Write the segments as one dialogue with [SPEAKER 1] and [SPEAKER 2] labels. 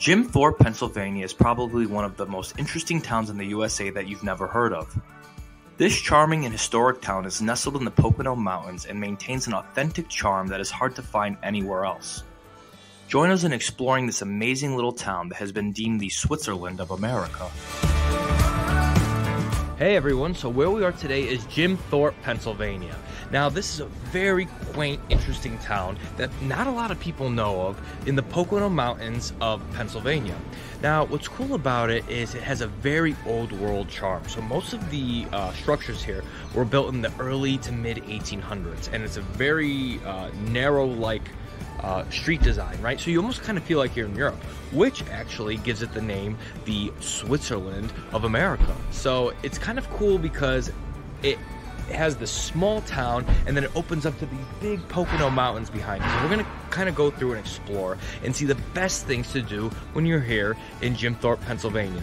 [SPEAKER 1] Jim Thorpe, Pennsylvania is probably one of the most interesting towns in the USA that you've never heard of. This charming and historic town is nestled in the Pocono Mountains and maintains an authentic charm that is hard to find anywhere else. Join us in exploring this amazing little town that has been deemed the Switzerland of America. Hey everyone, so where we are today is Jim Thorpe, Pennsylvania. Now, this is a very quaint, interesting town that not a lot of people know of in the Pocono Mountains of Pennsylvania. Now, what's cool about it is it has a very old world charm. So, most of the uh, structures here were built in the early to mid 1800s, and it's a very uh, narrow like uh, street design, right? So you almost kind of feel like you're in Europe, which actually gives it the name the Switzerland of America. So it's kind of cool because it has this small town and then it opens up to these big Pocono mountains behind it. So we're gonna kind of go through and explore and see the best things to do when you're here in Jim Thorpe, Pennsylvania.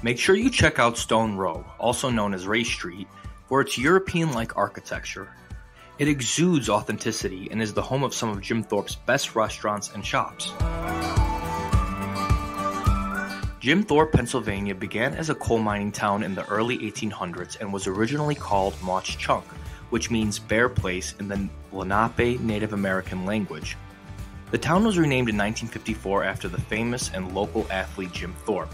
[SPEAKER 1] Make sure you check out Stone Row, also known as Race Street, for its European like architecture. It exudes authenticity and is the home of some of Jim Thorpe's best restaurants and shops. Jim Thorpe, Pennsylvania began as a coal mining town in the early 1800s and was originally called Mauch Chunk, which means bear place in the Lenape Native American language. The town was renamed in 1954 after the famous and local athlete Jim Thorpe.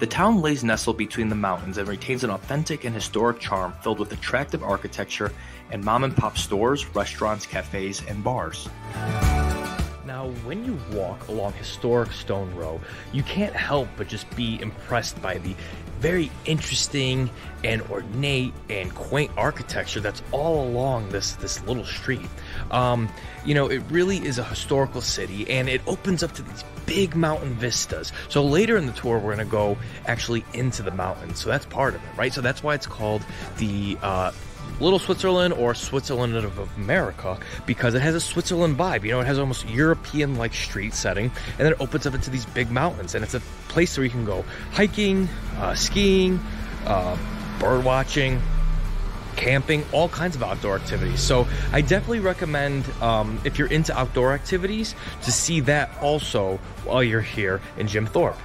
[SPEAKER 1] The town lays nestled between the mountains and retains an authentic and historic charm filled with attractive architecture and mom and pop stores, restaurants, cafes, and bars. Now, when you walk along historic Stone Row, you can't help but just be impressed by the very interesting and ornate and quaint architecture that's all along this this little street. Um, you know, it really is a historical city, and it opens up to these big mountain vistas. So later in the tour, we're going to go actually into the mountains. So that's part of it, right? So that's why it's called the uh, Little Switzerland or Switzerland of America because it has a Switzerland vibe. You know, it has almost European like street setting, and then it opens up into these big mountains, and it's a place where you can go hiking, uh, skiing, uh, bird watching, camping, all kinds of outdoor activities. So I definitely recommend um, if you're into outdoor activities to see that also while you're here in Jim Thorpe.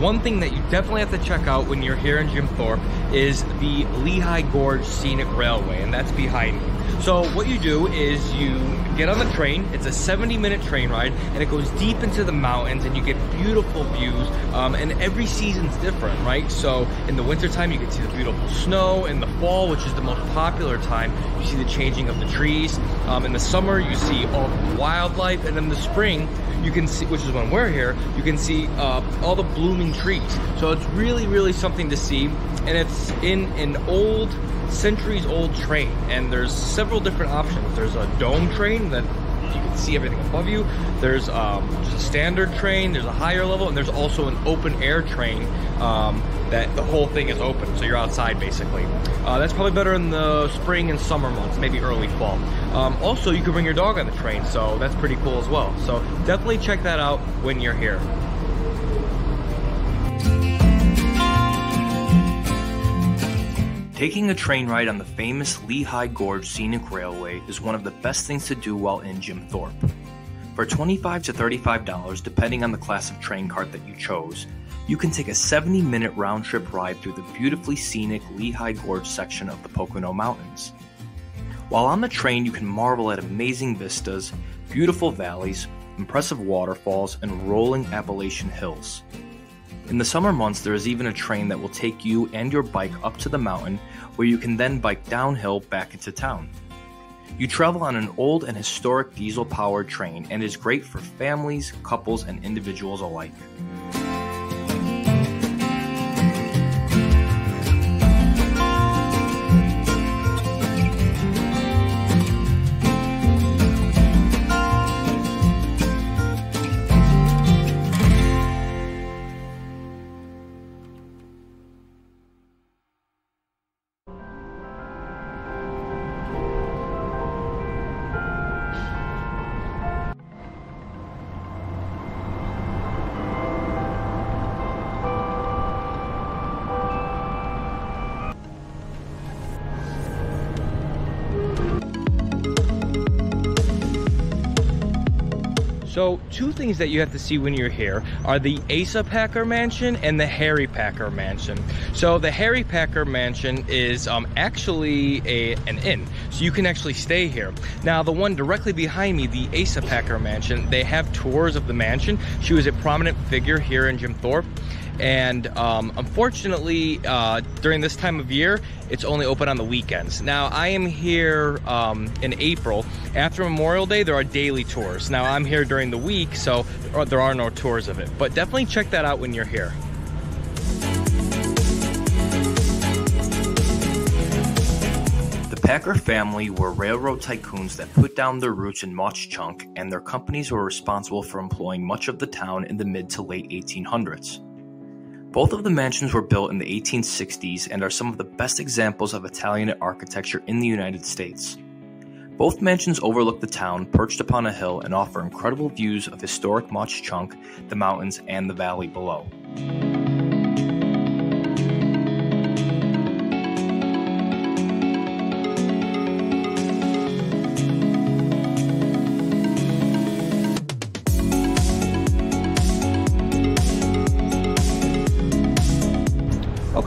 [SPEAKER 1] One thing that you definitely have to check out when you're here in Jim Thorpe is the Lehigh Gorge Scenic Railway, and that's behind me. So what you do is you get on the train. It's a 70 minute train ride and it goes deep into the mountains and you get beautiful views. Um, and every season's different, right? So in the wintertime, you can see the beautiful snow. In the fall, which is the most popular time, you see the changing of the trees. Um, in the summer, you see all the wildlife. And in the spring, you can see, which is when we're here, you can see uh, all the blooming trees. So it's really, really something to see. And it's in an old centuries old train and there's several different options. There's a dome train that you can see everything above you. There's um, just a standard train, there's a higher level, and there's also an open air train um, that the whole thing is open, so you're outside basically. Uh, that's probably better in the spring and summer months, maybe early fall. Um, also, you can bring your dog on the train, so that's pretty cool as well. So definitely check that out when you're here. Taking a train ride on the famous Lehigh Gorge Scenic Railway is one of the best things to do while in Jim Thorpe. For 25 to $35, depending on the class of train cart that you chose, you can take a 70 minute round trip ride through the beautifully scenic Lehigh Gorge section of the Pocono Mountains. While on the train, you can marvel at amazing vistas, beautiful valleys, impressive waterfalls, and rolling Appalachian hills. In the summer months, there is even a train that will take you and your bike up to the mountain where you can then bike downhill back into town. You travel on an old and historic diesel powered train and is great for families, couples, and individuals alike. So two things that you have to see when you're here are the Asa Packer Mansion and the Harry Packer Mansion. So the Harry Packer Mansion is um, actually a, an inn, so you can actually stay here. Now the one directly behind me, the Asa Packer Mansion, they have tours of the mansion. She was a prominent figure here in Jim Thorpe and um, unfortunately uh, during this time of year it's only open on the weekends. Now i am here um, in april. After memorial day there are daily tours. Now i'm here during the week so there are no tours of it. But definitely check that out when you're here. The Packer family were railroad tycoons that put down their roots in Mauch Chunk, and their companies were responsible for employing much of the town in the mid to late 1800s. Both of the mansions were built in the 1860s and are some of the best examples of Italianate architecture in the United States. Both mansions overlook the town, perched upon a hill, and offer incredible views of historic Mauch Chunk, the mountains, and the valley below.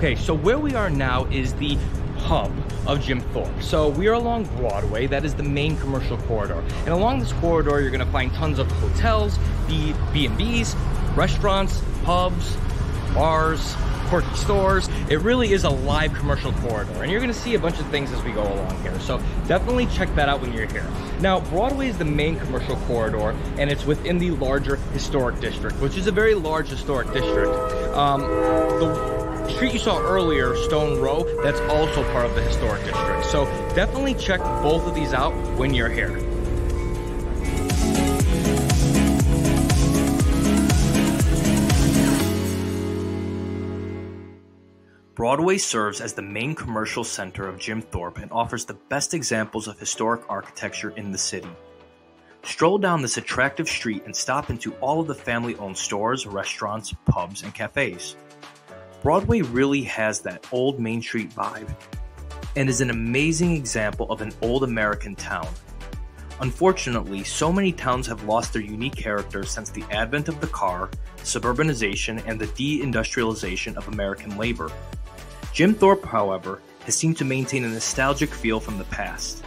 [SPEAKER 1] Okay, so where we are now is the hub of Jim Thorpe. So we are along Broadway, that is the main commercial corridor. And along this corridor, you're gonna find tons of hotels, B&Bs, restaurants, pubs, bars, quirky stores. It really is a live commercial corridor and you're gonna see a bunch of things as we go along here. So definitely check that out when you're here. Now, Broadway is the main commercial corridor and it's within the larger historic district, which is a very large historic district. Um, the street you saw earlier, Stone Row, that's also part of the historic district. So definitely check both of these out when you're here. Broadway serves as the main commercial center of Jim Thorpe and offers the best examples of historic architecture in the city. Stroll down this attractive street and stop into all of the family owned stores, restaurants, pubs, and cafes. Broadway really has that old Main Street vibe and is an amazing example of an old American town. Unfortunately, so many towns have lost their unique character since the advent of the car, suburbanization, and the deindustrialization of American labor. Jim Thorpe, however, has seemed to maintain a nostalgic feel from the past.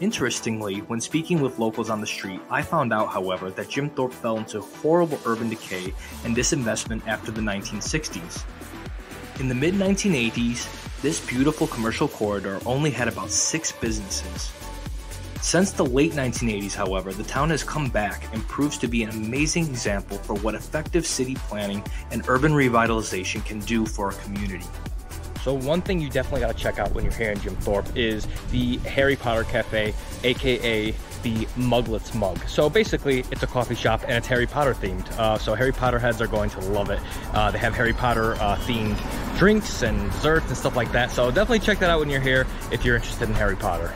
[SPEAKER 1] Interestingly, when speaking with locals on the street, I found out, however, that Jim Thorpe fell into horrible urban decay and disinvestment after the 1960s. In the mid 1980s, this beautiful commercial corridor only had about six businesses. Since the late 1980s, however, the town has come back and proves to be an amazing example for what effective city planning and urban revitalization can do for a community. So one thing you definitely got to check out when you're here in Jim Thorpe is the Harry Potter Cafe, aka the Muggles mug. So basically, it's a coffee shop and it's Harry Potter themed. Uh, so Harry Potter heads are going to love it. Uh, they have Harry Potter uh, themed drinks and desserts and stuff like that. So definitely check that out when you're here if you're interested in Harry Potter.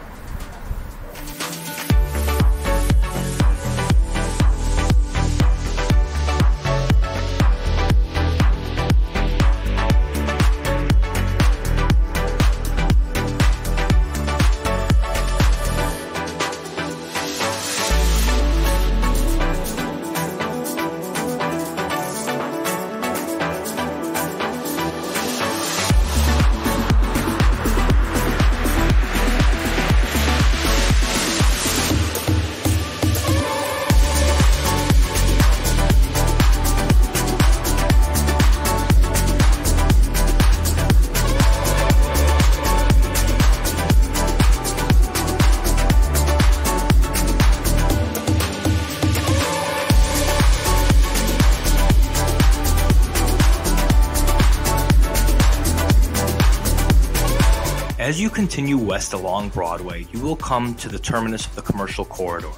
[SPEAKER 1] As you continue west along Broadway, you will come to the terminus of the commercial corridor.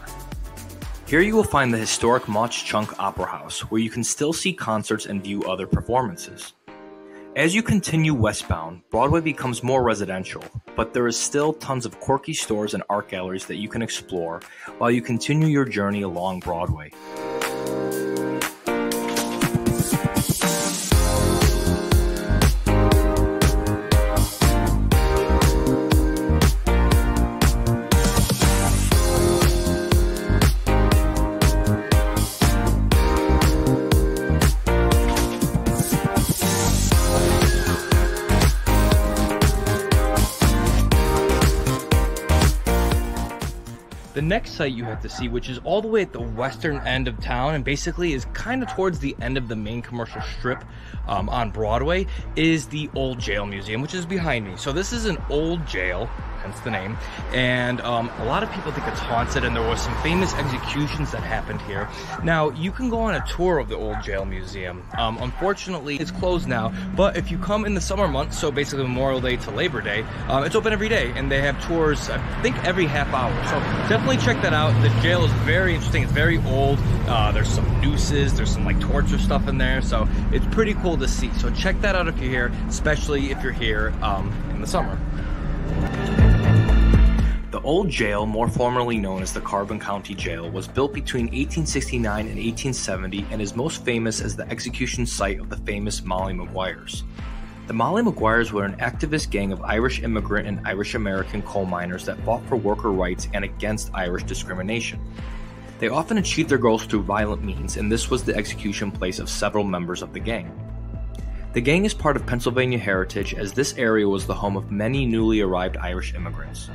[SPEAKER 1] Here you will find the historic Mauch Chunk Opera House, where you can still see concerts and view other performances. As you continue westbound, Broadway becomes more residential, but there is still tons of quirky stores and art galleries that you can explore while you continue your journey along Broadway. Next site you have to see, which is all the way at the western end of town and basically is kind of towards the end of the main commercial strip um, on Broadway, is the Old Jail Museum, which is behind me. So this is an old jail hence the name. And um, a lot of people think it's haunted, and there was some famous executions that happened here. Now, you can go on a tour of the old jail museum. Um, unfortunately, it's closed now, but if you come in the summer months, so basically Memorial Day to Labor Day, um, it's open every day, and they have tours, I think, every half hour. So definitely check that out. The jail is very interesting. It's very old. Uh, there's some nooses, there's some like torture stuff in there, so it's pretty cool to see. So check that out if you're here, especially if you're here um, in the summer. Old Jail, more formally known as the Carbon County Jail, was built between 1869 and 1870 and is most famous as the execution site of the famous Molly Maguires. The Molly Maguires were an activist gang of Irish immigrant and Irish American coal miners that fought for worker rights and against Irish discrimination. They often achieved their goals through violent means, and this was the execution place of several members of the gang. The gang is part of Pennsylvania heritage as this area was the home of many newly arrived Irish immigrants.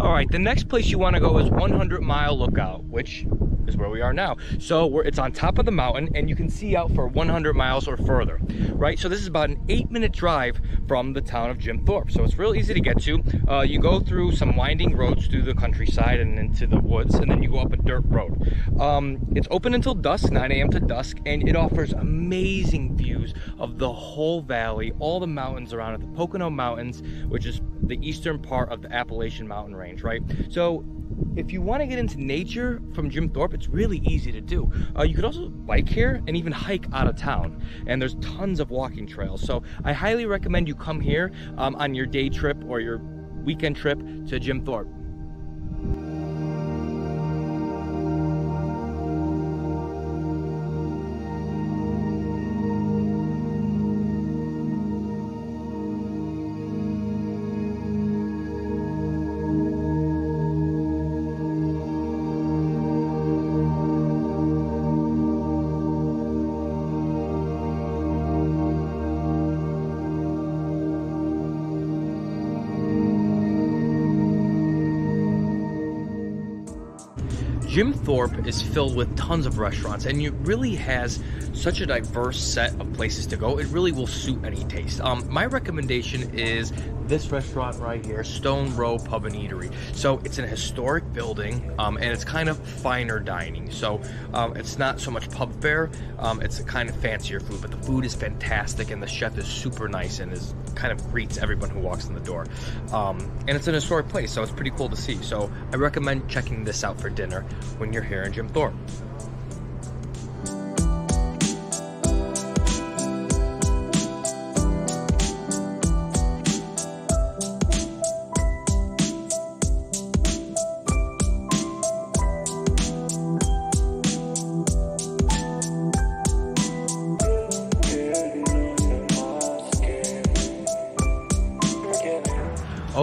[SPEAKER 1] All right, the next place you want to go is 100 Mile Lookout, which is where we are now. So it's on top of the mountain and you can see out for 100 miles or further, right? So this is about an eight minute drive from the town of Jim Thorpe. So it's real easy to get to. Uh, you go through some winding roads through the countryside and into the woods, and then you go up a dirt road. Um, it's open until dusk, 9 a.m. to dusk, and it offers amazing views of the whole valley, all the mountains around it, the Pocono Mountains, which is the eastern part of the Appalachian Mountain Range, right? So if you want to get into nature from Jim Thorpe, it's really easy to do. Uh, you could also bike here and even hike out of town. And there's tons of walking trails. So I highly recommend you come here um, on your day trip or your weekend trip to Jim Thorpe. Jim Thorpe is filled with tons of restaurants and it really has such a diverse set of places to go. It really will suit any taste. Um, my recommendation is this restaurant right here, Stone Row Pub and Eatery. So it's an historic building um, and it's kind of finer dining. So um, it's not so much pub fare, um, it's a kind of fancier food, but the food is fantastic and the chef is super nice and is kind of greets everyone who walks in the door. Um, and it's an historic place, so it's pretty cool to see. So I recommend checking this out for dinner when you're here in Jim Thorpe.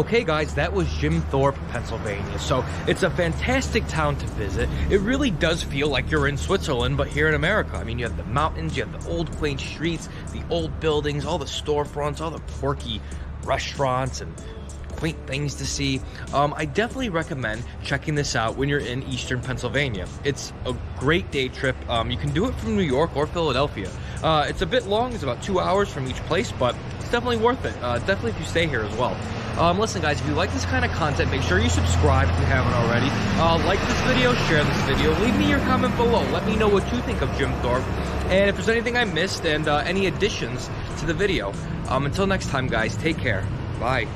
[SPEAKER 1] Okay, guys, that was Jim Thorpe, Pennsylvania. So it's a fantastic town to visit. It really does feel like you're in Switzerland, but here in America. I mean, you have the mountains, you have the old quaint streets, the old buildings, all the storefronts, all the quirky restaurants and quaint things to see. Um, I definitely recommend checking this out when you're in eastern Pennsylvania. It's a great day trip. Um, you can do it from New York or Philadelphia. Uh, it's a bit long, it's about two hours from each place, but it's definitely worth it. Uh, definitely if you stay here as well. Um, listen, guys, if you like this kind of content, make sure you subscribe if you haven't already. Uh, like this video, share this video, leave me your comment below. Let me know what you think of Jim Thorpe, and if there's anything I missed and uh, any additions to the video. Um, until next time, guys, take care. Bye.